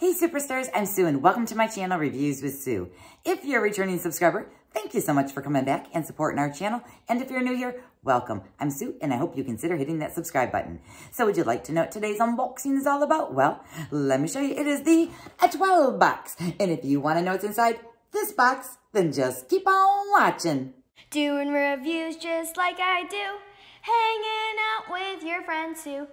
Hey superstars, I'm Sue and welcome to my channel Reviews with Sue. If you're a returning subscriber, thank you so much for coming back and supporting our channel. And if you're new here, welcome. I'm Sue and I hope you consider hitting that subscribe button. So would you like to know what today's unboxing is all about? Well, let me show you. It is the Etoile box. And if you want to know what's inside this box, then just keep on watching. Doing reviews just like I do. Hanging out with your friends Sue.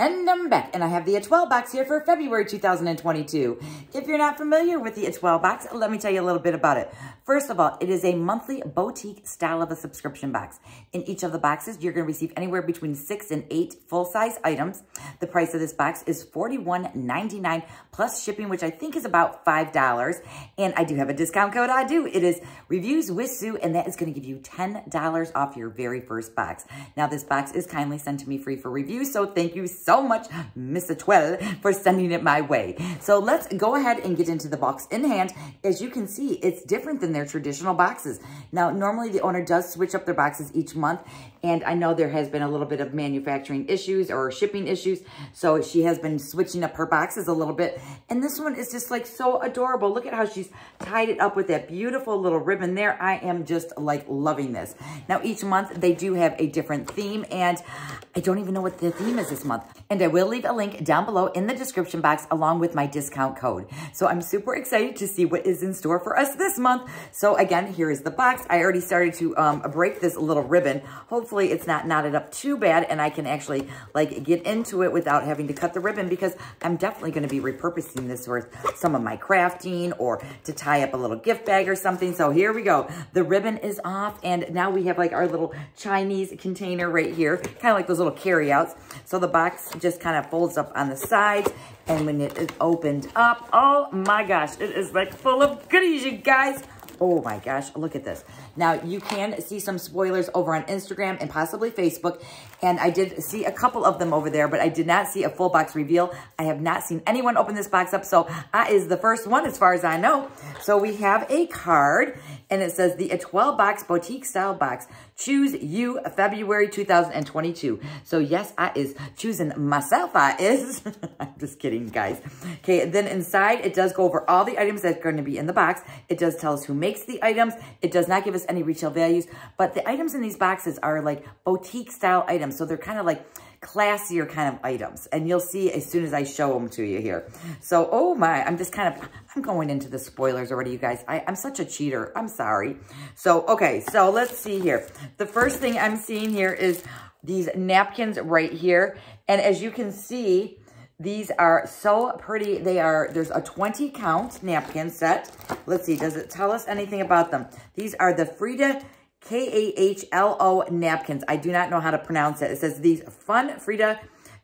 And I'm back, and I have the Etoile box here for February 2022. If you're not familiar with the Etoile box, let me tell you a little bit about it. First of all, it is a monthly boutique style of a subscription box. In each of the boxes, you're going to receive anywhere between six and eight full-size items. The price of this box is $41.99 plus shipping, which I think is about $5. And I do have a discount code. I do. It is Reviews with Sue, and that is going to give you $10 off your very first box. Now, this box is kindly sent to me free for review, so thank you so much, Miss Twelve, for sending it my way. So let's go ahead and get into the box in hand. As you can see, it's different than their traditional boxes. Now, normally the owner does switch up their boxes each month, and I know there has been a little bit of manufacturing issues or shipping issues, so she has been switching up her boxes a little bit. And this one is just like so adorable. Look at how she's tied it up with that beautiful little ribbon there. I am just like loving this. Now, each month they do have a different theme, and I don't even know what the theme is this month. And I will leave a link down below in the description box along with my discount code. So I'm super excited to see what is in store for us this month. So again, here is the box. I already started to um, break this little ribbon. Hopefully it's not knotted up too bad and I can actually like get into it without having to cut the ribbon because I'm definitely going to be repurposing this for some of my crafting or to tie up a little gift bag or something. So here we go. The ribbon is off and now we have like our little Chinese container right here, kind of like those little carryouts. So the box just kind of folds up on the sides and when it is opened up, oh my gosh, it is like full of goodies, you guys. Oh my gosh, look at this. Now, you can see some spoilers over on Instagram and possibly Facebook, and I did see a couple of them over there, but I did not see a full box reveal. I have not seen anyone open this box up, so I is the first one as far as I know. So we have a card, and it says the Etoile box boutique style box. Choose you February 2022. So yes, I is choosing myself. I is. I'm just kidding, guys. Okay, then inside it does go over all the items that's going to be in the box. It does tell us who makes the items. It does not give us any retail values, but the items in these boxes are like boutique style items. So they're kind of like classier kind of items. And you'll see as soon as I show them to you here. So, oh my, I'm just kind of, I'm going into the spoilers already, you guys. I, I'm such a cheater. I'm sorry. So, okay, so let's see here. The first thing I'm seeing here is these napkins right here. And as you can see, these are so pretty. They are, there's a 20 count napkin set. Let's see, does it tell us anything about them? These are the Frida K-A-H-L-O napkins. I do not know how to pronounce it. It says these fun Frida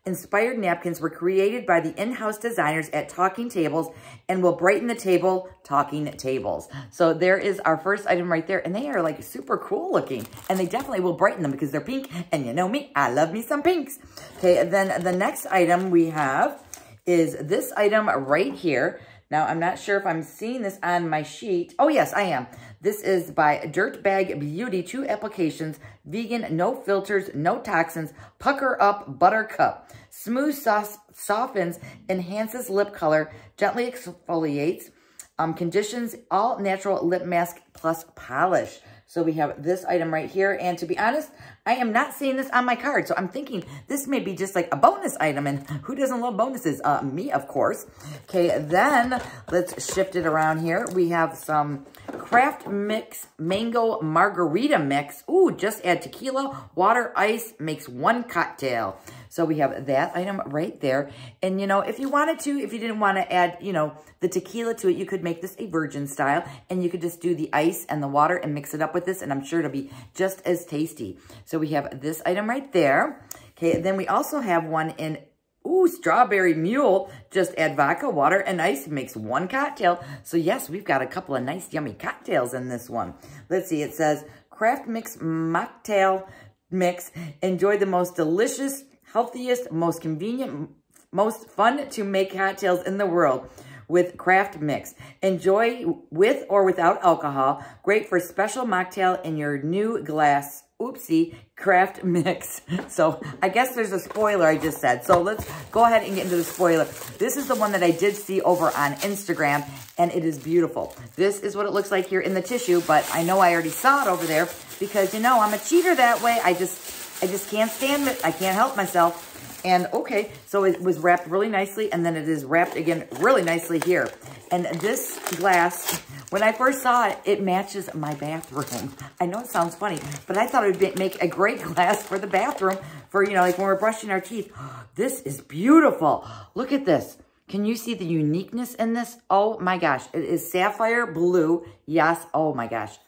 inspired napkins were created by the in-house designers at Talking Tables and will brighten the table talking tables. So there is our first item right there. And they are like super cool looking. And they definitely will brighten them because they're pink. And you know me, I love me some pinks. Okay, then the next item we have is this item right here. Now, I'm not sure if I'm seeing this on my sheet. Oh, yes, I am. This is by Dirtbag Beauty. Two applications, vegan, no filters, no toxins, pucker up buttercup. Smooth sauce softens, enhances lip color, gently exfoliates, um, conditions, all natural lip mask plus polish. So we have this item right here. And to be honest, I am not seeing this on my card. So I'm thinking this may be just like a bonus item. And who doesn't love bonuses? Uh, me, of course. Okay, then let's shift it around here. We have some Craft Mix Mango Margarita Mix. Ooh, just add tequila, water, ice, makes one cocktail. So we have that item right there. And, you know, if you wanted to, if you didn't want to add, you know, the tequila to it, you could make this a virgin style. And you could just do the ice and the water and mix it up with this. And I'm sure it'll be just as tasty. So we have this item right there. Okay, and then we also have one in Ooh, strawberry mule. Just add vodka, water, and ice. Makes one cocktail. So yes, we've got a couple of nice yummy cocktails in this one. Let's see. It says craft mix mocktail mix. Enjoy the most delicious, healthiest, most convenient, most fun to make cocktails in the world with craft mix. Enjoy with or without alcohol. Great for special mocktail in your new glass oopsie, craft mix. So I guess there's a spoiler I just said. So let's go ahead and get into the spoiler. This is the one that I did see over on Instagram and it is beautiful. This is what it looks like here in the tissue, but I know I already saw it over there because you know, I'm a cheater that way. I just, I just can't stand it. I can't help myself. And okay, so it was wrapped really nicely and then it is wrapped again really nicely here. And this glass, when I first saw it, it matches my bathroom. I know it sounds funny, but I thought it would make a great glass for the bathroom for, you know, like when we're brushing our teeth. This is beautiful. Look at this. Can you see the uniqueness in this? Oh my gosh, it is sapphire blue. Yes, oh my gosh.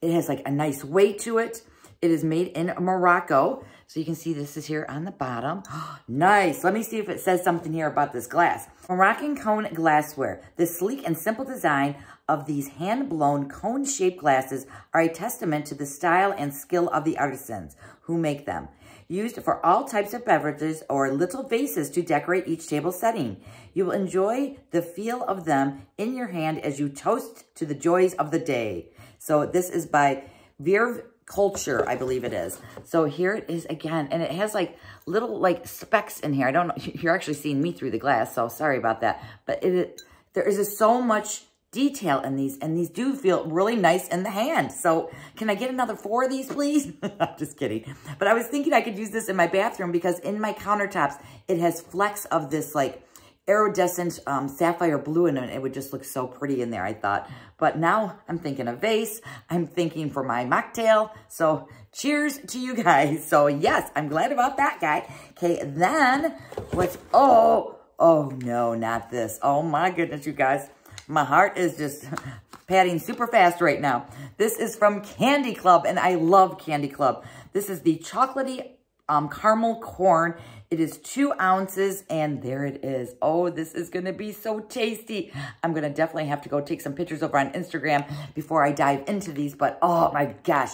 It has like a nice weight to it. It is made in Morocco. So you can see this is here on the bottom. nice. Let me see if it says something here about this glass. Moroccan cone glassware. The sleek and simple design of these hand-blown cone-shaped glasses are a testament to the style and skill of the artisans who make them. Used for all types of beverages or little vases to decorate each table setting. You will enjoy the feel of them in your hand as you toast to the joys of the day. So this is by Verve culture, I believe it is. So here it is again, and it has like little like specks in here. I don't know, you're actually seeing me through the glass, so sorry about that. But it, there is so much detail in these, and these do feel really nice in the hand. So can I get another four of these, please? I'm just kidding. But I was thinking I could use this in my bathroom because in my countertops, it has flecks of this like iridescent um, sapphire blue in it. It would just look so pretty in there, I thought. But now I'm thinking a vase. I'm thinking for my mocktail. So cheers to you guys. So yes, I'm glad about that guy. Okay, then what's, oh, oh no, not this. Oh my goodness, you guys. My heart is just patting super fast right now. This is from Candy Club, and I love Candy Club. This is the chocolatey um, caramel corn it is two ounces and there it is. Oh, this is to be so tasty. I'm to definitely have to go take some pictures over on Instagram before I dive into these. But oh my gosh,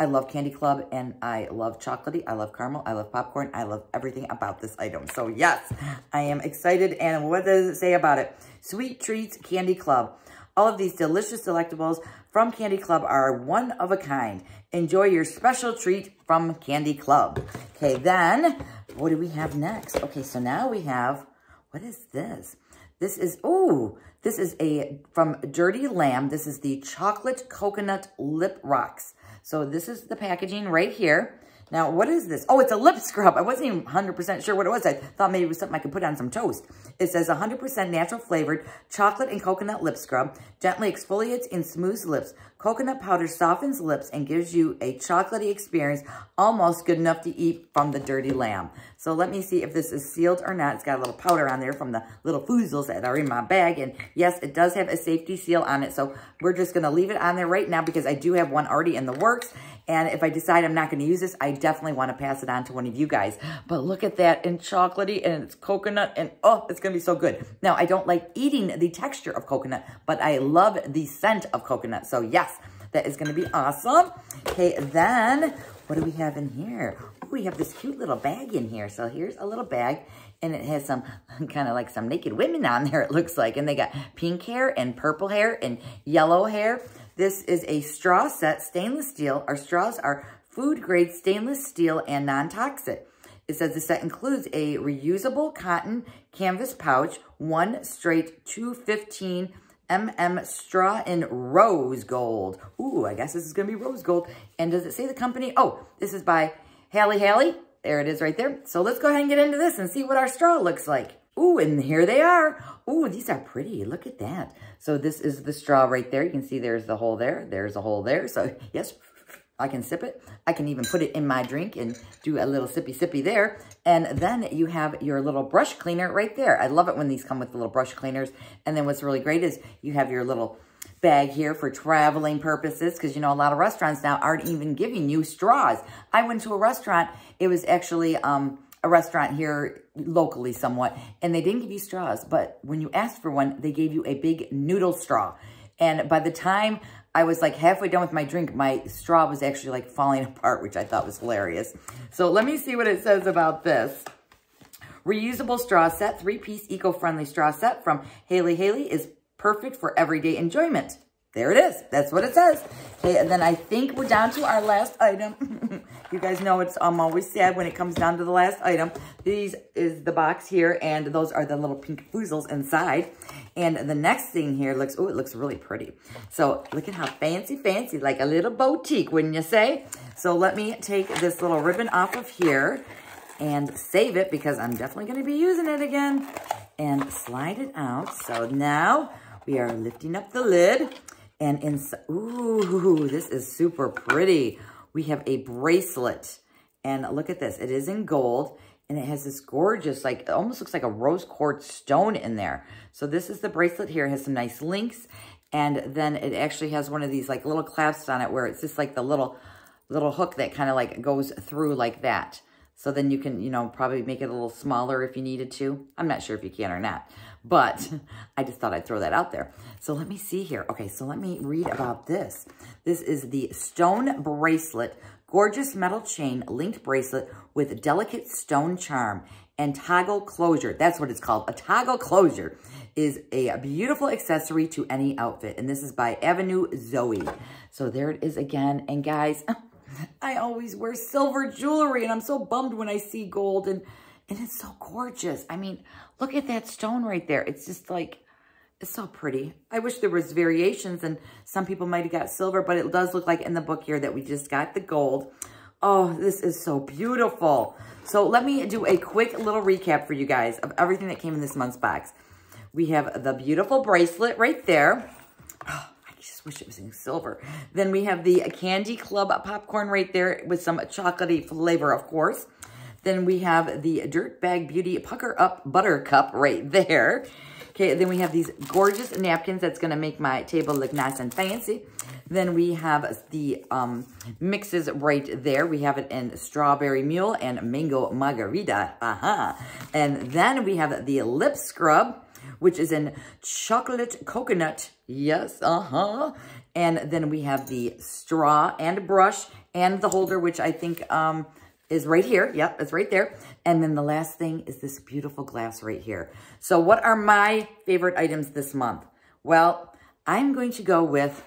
I love Candy Club and I love chocolatey. I love caramel. I love popcorn. I love everything about this item. So yes, I am excited. And what does it say about it? Sweet Treats Candy Club. All of these delicious delectables from Candy Club are one of a kind. Enjoy your special treat from Candy Club. Okay, then what do we have next? Okay, so now we have, what is this? This is, oh, this is a, from Dirty Lamb. This is the Chocolate Coconut Lip Rocks. So this is the packaging right here. Now, what is this? Oh, it's a lip scrub. I wasn't even 100% sure what it was. I thought maybe it was something I could put on some toast. It says 100% natural flavored chocolate and coconut lip scrub. Gently exfoliates and smooths lips. Coconut powder softens lips and gives you a chocolatey experience almost good enough to eat from the Dirty Lamb. So let me see if this is sealed or not. It's got a little powder on there from the little foozles that are in my bag. And yes, it does have a safety seal on it. So we're just going to leave it on there right now because I do have one already in the works. And if I decide I'm not going to use this, I definitely want to pass it on to one of you guys. But look at that in chocolatey and it's coconut and oh, it's going to be so good. Now, I don't like eating the texture of coconut, but I love the scent of coconut. So yes, that is going to be awesome. Okay, then what do we have in here? We have this cute little bag in here. So here's a little bag and it has some kind of like some naked women on there, it looks like. And they got pink hair and purple hair and yellow hair. This is a straw set, stainless steel. Our straws are food grade stainless steel and non-toxic. It says the set includes a reusable cotton canvas pouch, one straight 215 mm straw in rose gold. Ooh, I guess this is going to be rose gold. And does it say the company? Oh, this is by Haley Haley. There it is right there. So let's go ahead and get into this and see what our straw looks like. Ooh, and here they are. Ooh, these are pretty. Look at that. So this is the straw right there. You can see there's the hole there. There's a hole there. So yes, I can sip it. I can even put it in my drink and do a little sippy sippy there. And then you have your little brush cleaner right there. I love it when these come with the little brush cleaners. And then what's really great is you have your little bag here for traveling purposes because, you know, a lot of restaurants now aren't even giving you straws. I went to a restaurant. It was actually... um a restaurant here locally somewhat, and they didn't give you straws, but when you asked for one, they gave you a big noodle straw. And by the time I was like halfway done with my drink, my straw was actually like falling apart, which I thought was hilarious. So let me see what it says about this. Reusable straw set, three-piece eco-friendly straw set from Haley Haley is perfect for everyday enjoyment. There it is. That's what it says. Okay, and then I think we're down to our last item. You guys know it's I'm always sad when it comes down to the last item. These is the box here, and those are the little pink foozles inside. And the next thing here looks, oh, it looks really pretty. So look at how fancy, fancy, like a little boutique, wouldn't you say? So let me take this little ribbon off of here and save it because I'm definitely going to be using it again. And slide it out. So now we are lifting up the lid. And inside, ooh, this is super pretty. We have a bracelet. And look at this. It is in gold. And it has this gorgeous, like, it almost looks like a rose quartz stone in there. So this is the bracelet here. It has some nice links. And then it actually has one of these, like, little clasps on it where it's just like the little, little hook that kind of, like, goes through like that. So then you can, you know, probably make it a little smaller if you needed to. I'm not sure if you can or not, but I just thought I'd throw that out there. So let me see here. Okay, so let me read about this. This is the stone bracelet, gorgeous metal chain linked bracelet with delicate stone charm and toggle closure. That's what it's called. A toggle closure is a beautiful accessory to any outfit. And this is by Avenue Zoe. So there it is again. And guys, I always wear silver jewelry and I'm so bummed when I see gold and, and it's so gorgeous. I mean, look at that stone right there. It's just like, it's so pretty. I wish there was variations and some people might have got silver, but it does look like in the book here that we just got the gold. Oh, this is so beautiful. So let me do a quick little recap for you guys of everything that came in this month's box. We have the beautiful bracelet right there. Just wish it was in silver. Then we have the Candy Club popcorn right there with some chocolatey flavor, of course. Then we have the Dirtbag Beauty Pucker Up Buttercup right there. Okay, then we have these gorgeous napkins that's going to make my table look nice and fancy. Then we have the um, mixes right there. We have it in Strawberry Mule and Mango Margarita. Uh-huh. And then we have the lip scrub which is in chocolate coconut. Yes, uh-huh. And then we have the straw and brush and the holder, which I think um, is right here. Yep, it's right there. And then the last thing is this beautiful glass right here. So what are my favorite items this month? Well, I'm going to go with,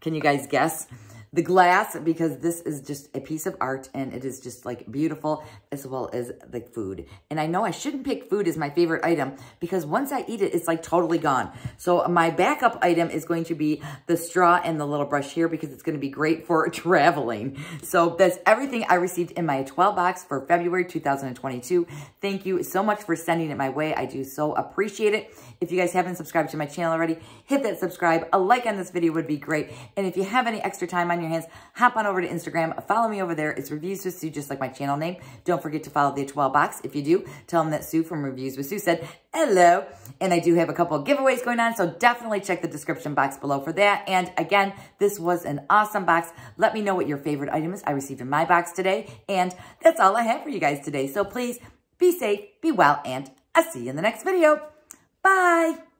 can you guys guess? The glass because this is just a piece of art and it is just like beautiful as well as the food. And I know I shouldn't pick food as my favorite item because once I eat it, it's like totally gone. So my backup item is going to be the straw and the little brush here because it's going to be great for traveling. So that's everything I received in my Etoile box for February 2022. Thank you so much for sending it my way. I do so appreciate it. If you guys haven't subscribed to my channel already, hit that subscribe. A like on this video would be great. And if you have any extra time on your hands, hop on over to Instagram. Follow me over there. It's Reviews with Sue, just like my channel name. Don't forget to follow the Etoile box. If you do, tell them that Sue from Reviews with Sue said hello. And I do have a couple of giveaways going on, so definitely check the description box below for that. And again, this was an awesome box. Let me know what your favorite item is I received in my box today. And that's all I have for you guys today. So please be safe, be well, and I'll see you in the next video. Bye.